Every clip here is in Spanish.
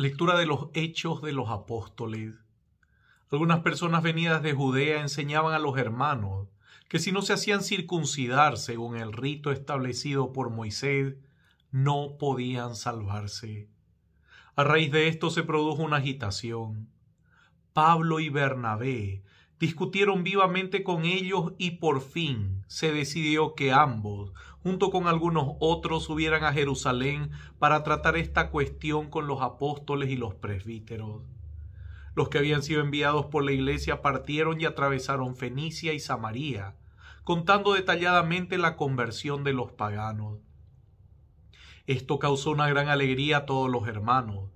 Lectura de los Hechos de los Apóstoles. Algunas personas venidas de Judea enseñaban a los hermanos que si no se hacían circuncidar según el rito establecido por Moisés, no podían salvarse. A raíz de esto se produjo una agitación. Pablo y Bernabé discutieron vivamente con ellos y por fin se decidió que ambos, junto con algunos otros, subieran a Jerusalén para tratar esta cuestión con los apóstoles y los presbíteros. Los que habían sido enviados por la iglesia partieron y atravesaron Fenicia y Samaria, contando detalladamente la conversión de los paganos. Esto causó una gran alegría a todos los hermanos.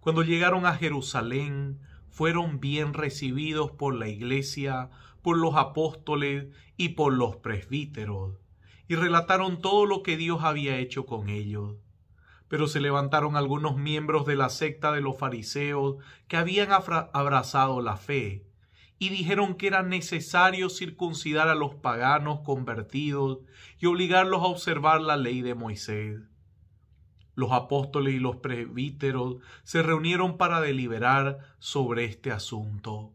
Cuando llegaron a Jerusalén, fueron bien recibidos por la iglesia, por los apóstoles y por los presbíteros, y relataron todo lo que Dios había hecho con ellos. Pero se levantaron algunos miembros de la secta de los fariseos que habían abrazado la fe, y dijeron que era necesario circuncidar a los paganos convertidos y obligarlos a observar la ley de Moisés. Los apóstoles y los presbíteros se reunieron para deliberar sobre este asunto.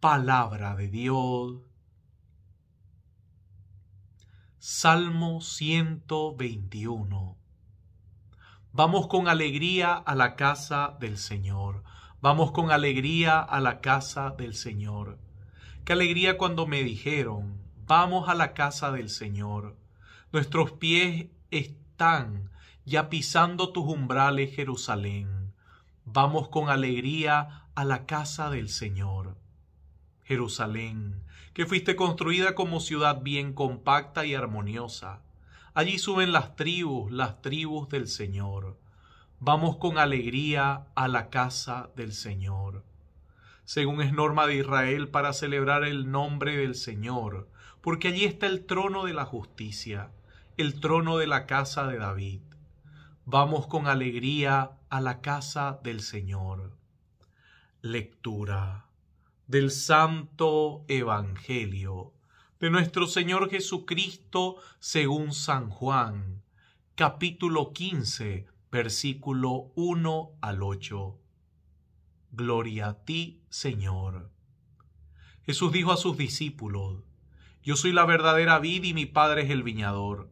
Palabra de Dios. Salmo 121. Vamos con alegría a la casa del Señor. Vamos con alegría a la casa del Señor. Qué alegría cuando me dijeron, vamos a la casa del Señor. Nuestros pies están ya pisando tus umbrales, Jerusalén. Vamos con alegría a la casa del Señor. Jerusalén, que fuiste construida como ciudad bien compacta y armoniosa. Allí suben las tribus, las tribus del Señor. Vamos con alegría a la casa del Señor. Según es norma de Israel para celebrar el nombre del Señor, porque allí está el trono de la justicia, el trono de la casa de David. Vamos con alegría a la casa del Señor. Lectura del Santo Evangelio de nuestro Señor Jesucristo según San Juan, capítulo 15, versículo 1 al 8. Gloria a ti, Señor. Jesús dijo a sus discípulos, Yo soy la verdadera vid y mi Padre es el viñador.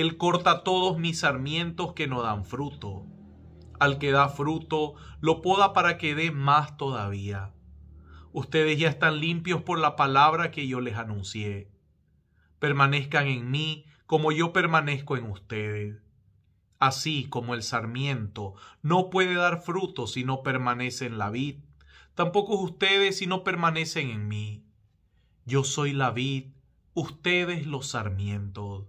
Él corta todos mis sarmientos que no dan fruto. Al que da fruto, lo poda para que dé más todavía. Ustedes ya están limpios por la palabra que yo les anuncié. Permanezcan en mí como yo permanezco en ustedes. Así como el sarmiento no puede dar fruto si no permanece en la vid, tampoco ustedes si no permanecen en mí. Yo soy la vid, ustedes los sarmientos.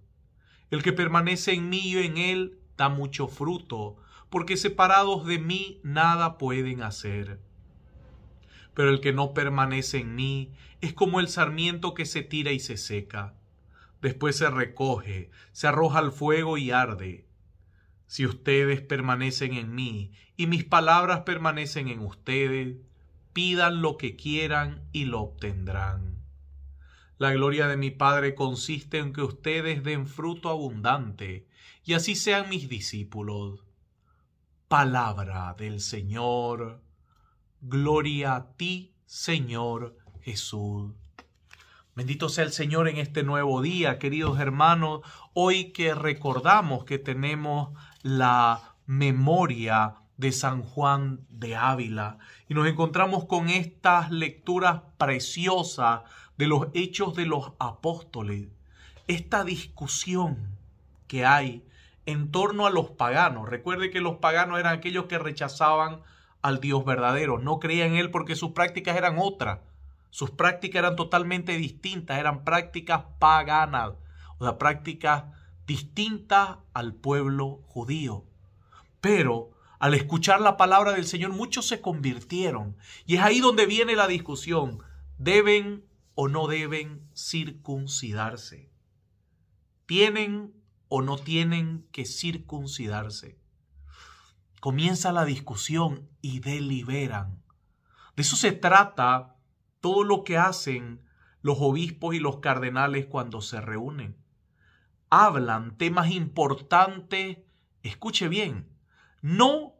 El que permanece en mí y en él da mucho fruto, porque separados de mí nada pueden hacer. Pero el que no permanece en mí es como el sarmiento que se tira y se seca. Después se recoge, se arroja al fuego y arde. Si ustedes permanecen en mí y mis palabras permanecen en ustedes, pidan lo que quieran y lo obtendrán. La gloria de mi Padre consiste en que ustedes den fruto abundante, y así sean mis discípulos. Palabra del Señor. Gloria a ti, Señor Jesús. Bendito sea el Señor en este nuevo día, queridos hermanos, hoy que recordamos que tenemos la memoria de San Juan de Ávila y nos encontramos con estas lecturas preciosas de los hechos de los apóstoles, esta discusión que hay en torno a los paganos. Recuerde que los paganos eran aquellos que rechazaban al Dios verdadero, no creían en Él porque sus prácticas eran otras, sus prácticas eran totalmente distintas, eran prácticas paganas, o sea, prácticas distintas al pueblo judío. Pero al escuchar la palabra del Señor, muchos se convirtieron. Y es ahí donde viene la discusión. ¿Deben o no deben circuncidarse? ¿Tienen o no tienen que circuncidarse? Comienza la discusión y deliberan. De eso se trata todo lo que hacen los obispos y los cardenales cuando se reúnen. Hablan temas importantes, escuche bien, no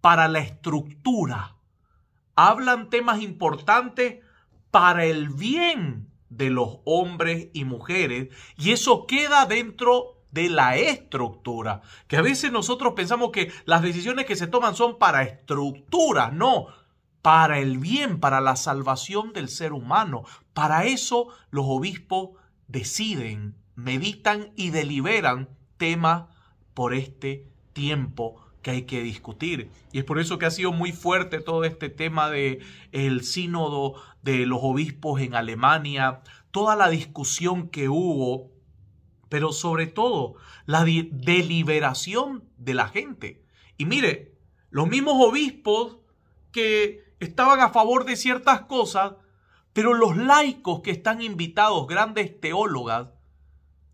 para la estructura. Hablan temas importantes para el bien de los hombres y mujeres y eso queda dentro de la estructura. Que a veces nosotros pensamos que las decisiones que se toman son para estructuras, no, para el bien, para la salvación del ser humano. Para eso los obispos deciden, meditan y deliberan temas por este tiempo que hay que discutir. Y es por eso que ha sido muy fuerte todo este tema de el sínodo de los obispos en Alemania, toda la discusión que hubo, pero sobre todo la deliberación de la gente. Y mire, los mismos obispos que estaban a favor de ciertas cosas, pero los laicos que están invitados, grandes teólogas,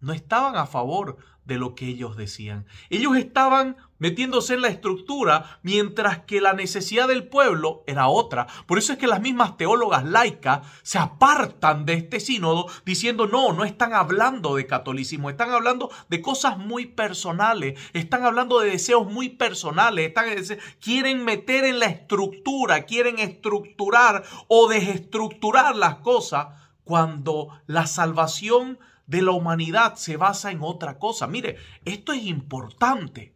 no estaban a favor de lo que ellos decían. Ellos estaban metiéndose en la estructura, mientras que la necesidad del pueblo era otra. Por eso es que las mismas teólogas laicas se apartan de este sínodo diciendo, no, no están hablando de catolicismo, están hablando de cosas muy personales, están hablando de deseos muy personales, están, quieren meter en la estructura, quieren estructurar o desestructurar las cosas cuando la salvación de la humanidad se basa en otra cosa. Mire, esto es importante.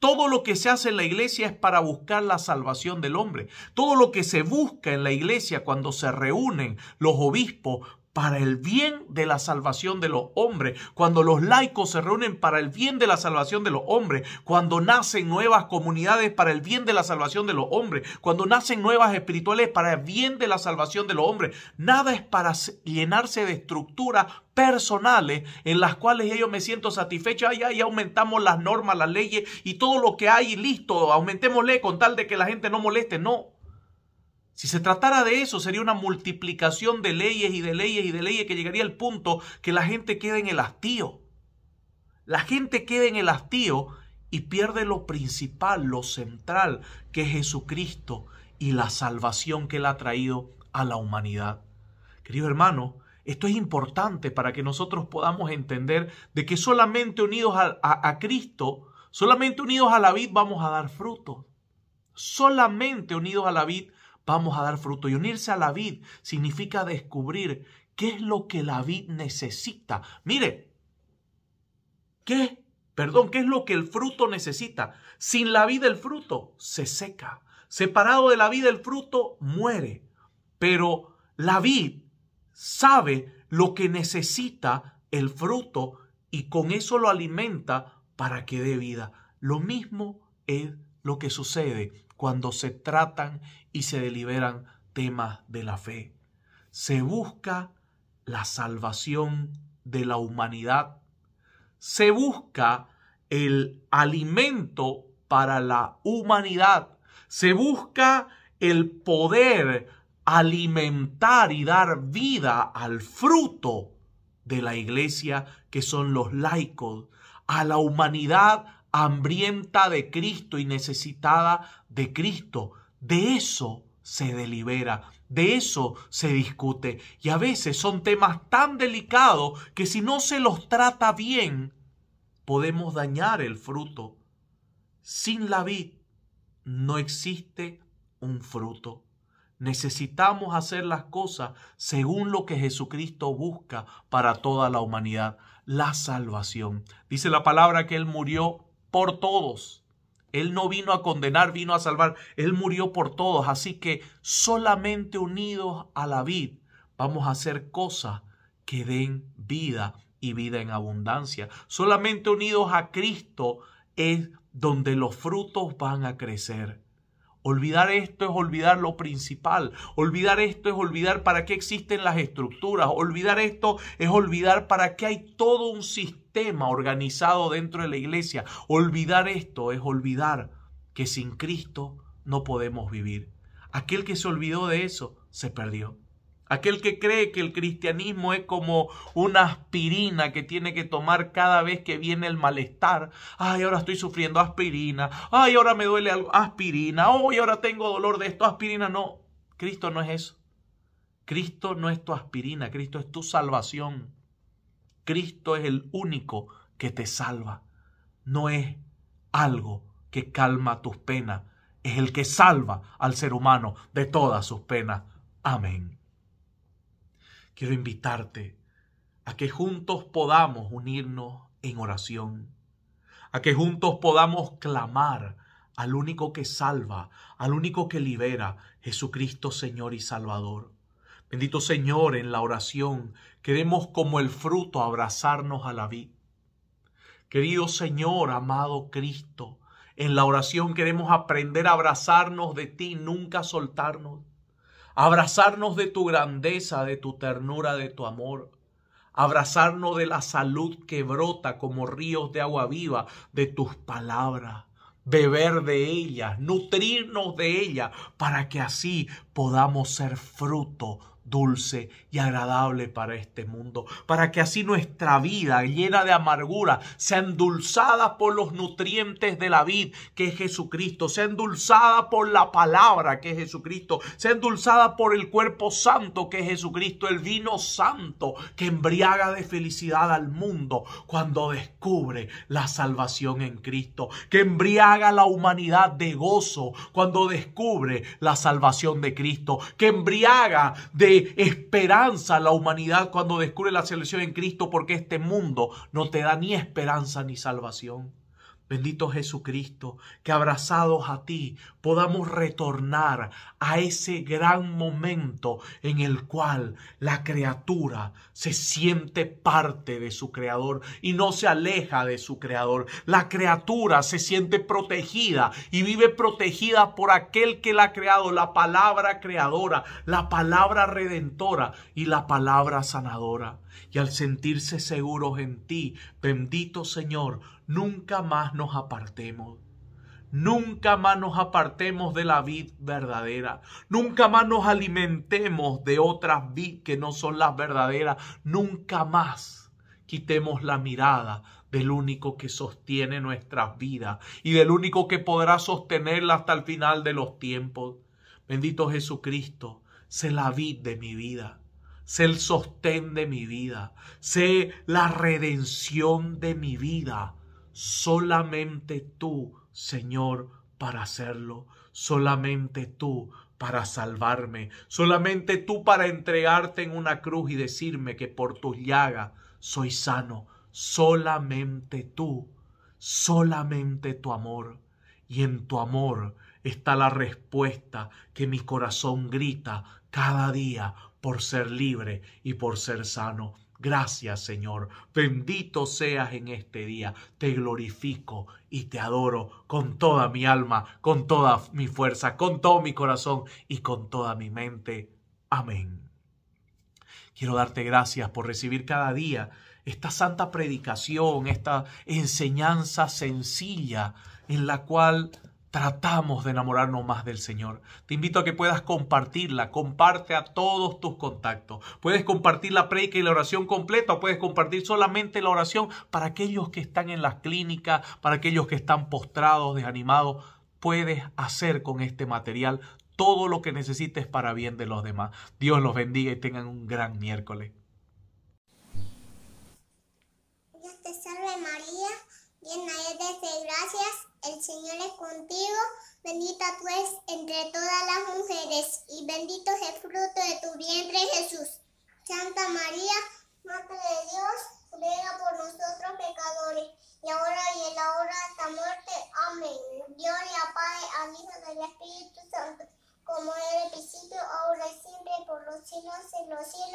Todo lo que se hace en la iglesia es para buscar la salvación del hombre. Todo lo que se busca en la iglesia cuando se reúnen los obispos para el bien de la salvación de los hombres, cuando los laicos se reúnen para el bien de la salvación de los hombres, cuando nacen nuevas comunidades para el bien de la salvación de los hombres, cuando nacen nuevas espirituales para el bien de la salvación de los hombres. Nada es para llenarse de estructuras personales en las cuales yo me siento satisfecho. Ay, ay, aumentamos las normas, las leyes y todo lo que hay, listo, aumentémosle con tal de que la gente no moleste. No, si se tratara de eso, sería una multiplicación de leyes y de leyes y de leyes que llegaría al punto que la gente quede en el hastío. La gente queda en el hastío y pierde lo principal, lo central, que es Jesucristo y la salvación que Él ha traído a la humanidad. Querido hermano, esto es importante para que nosotros podamos entender de que solamente unidos a, a Cristo, solamente unidos a la vid vamos a dar fruto. Solamente unidos a la vid vamos a dar fruto. Y unirse a la vid significa descubrir qué es lo que la vid necesita. Mire, ¿qué? Perdón, ¿qué es lo que el fruto necesita? Sin la vid el fruto se seca. Separado de la vid el fruto muere. Pero la vid sabe lo que necesita el fruto y con eso lo alimenta para que dé vida. Lo mismo es lo que sucede cuando se tratan y se deliberan temas de la fe. Se busca la salvación de la humanidad. Se busca el alimento para la humanidad. Se busca el poder alimentar y dar vida al fruto de la iglesia que son los laicos, a la humanidad hambrienta de Cristo y necesitada de Cristo. De eso se delibera, de eso se discute. Y a veces son temas tan delicados que si no se los trata bien, podemos dañar el fruto. Sin la vid no existe un fruto. Necesitamos hacer las cosas según lo que Jesucristo busca para toda la humanidad, la salvación. Dice la palabra que Él murió por todos él no vino a condenar, vino a salvar. Él murió por todos. Así que solamente unidos a la vid vamos a hacer cosas que den vida y vida en abundancia. Solamente unidos a Cristo es donde los frutos van a crecer. Olvidar esto es olvidar lo principal. Olvidar esto es olvidar para qué existen las estructuras. Olvidar esto es olvidar para qué hay todo un sistema organizado dentro de la iglesia. Olvidar esto es olvidar que sin Cristo no podemos vivir. Aquel que se olvidó de eso se perdió. Aquel que cree que el cristianismo es como una aspirina que tiene que tomar cada vez que viene el malestar. Ay, ahora estoy sufriendo aspirina. Ay, ahora me duele algo. Aspirina. Ay, ahora tengo dolor de esto. Aspirina. No, Cristo no es eso. Cristo no es tu aspirina. Cristo es tu salvación. Cristo es el único que te salva. No es algo que calma tus penas. es el que salva al ser humano de todas sus penas. Amén. Quiero invitarte a que juntos podamos unirnos en oración, a que juntos podamos clamar al único que salva, al único que libera, Jesucristo Señor y Salvador. Bendito Señor, en la oración queremos como el fruto abrazarnos a la vid. Querido Señor, amado Cristo, en la oración queremos aprender a abrazarnos de ti, nunca soltarnos. Abrazarnos de tu grandeza, de tu ternura, de tu amor. Abrazarnos de la salud que brota como ríos de agua viva de tus palabras. Beber de ellas, nutrirnos de ellas, para que así podamos ser fruto dulce y agradable para este mundo, para que así nuestra vida llena de amargura sea endulzada por los nutrientes de la vid que es Jesucristo, sea endulzada por la palabra que es Jesucristo, sea endulzada por el cuerpo santo que es Jesucristo, el vino santo que embriaga de felicidad al mundo cuando descubre la salvación en Cristo, que embriaga la humanidad de gozo cuando descubre la salvación de Cristo, que embriaga de esperanza a la humanidad cuando descubre la selección en Cristo porque este mundo no te da ni esperanza ni salvación. Bendito Jesucristo, que abrazados a ti podamos retornar a ese gran momento en el cual la criatura se siente parte de su creador y no se aleja de su creador. La criatura se siente protegida y vive protegida por aquel que la ha creado, la palabra creadora, la palabra redentora y la palabra sanadora y al sentirse seguros en ti, bendito Señor, nunca más nos apartemos. Nunca más nos apartemos de la vid verdadera. Nunca más nos alimentemos de otras vid que no son las verdaderas. Nunca más quitemos la mirada del único que sostiene nuestras vidas y del único que podrá sostenerla hasta el final de los tiempos. Bendito Jesucristo, sé la vid de mi vida sé el sostén de mi vida, sé la redención de mi vida. Solamente tú, Señor, para hacerlo, solamente tú para salvarme, solamente tú para entregarte en una cruz y decirme que por tus llagas soy sano, solamente tú, solamente tu amor. Y en tu amor está la respuesta que mi corazón grita cada día por ser libre y por ser sano. Gracias Señor, bendito seas en este día, te glorifico y te adoro con toda mi alma, con toda mi fuerza, con todo mi corazón y con toda mi mente. Amén. Quiero darte gracias por recibir cada día esta santa predicación, esta enseñanza sencilla en la cual tratamos de enamorarnos más del Señor. Te invito a que puedas compartirla, comparte a todos tus contactos. Puedes compartir la predica y la oración completa puedes compartir solamente la oración para aquellos que están en las clínicas, para aquellos que están postrados, desanimados. Puedes hacer con este material todo lo que necesites para bien de los demás. Dios los bendiga y tengan un gran miércoles. Dios te salve María, llena eres de gracias el Señor es contigo, bendita tú eres entre todas las mujeres, y bendito es el fruto de tu vientre Jesús. Santa María, Madre de Dios, ruega por nosotros pecadores, y ahora y en la hora de esta muerte. Amén. Le Padre, al Hijo del Espíritu Santo, como era el principio, ahora y siempre, por los siglos de los siglos.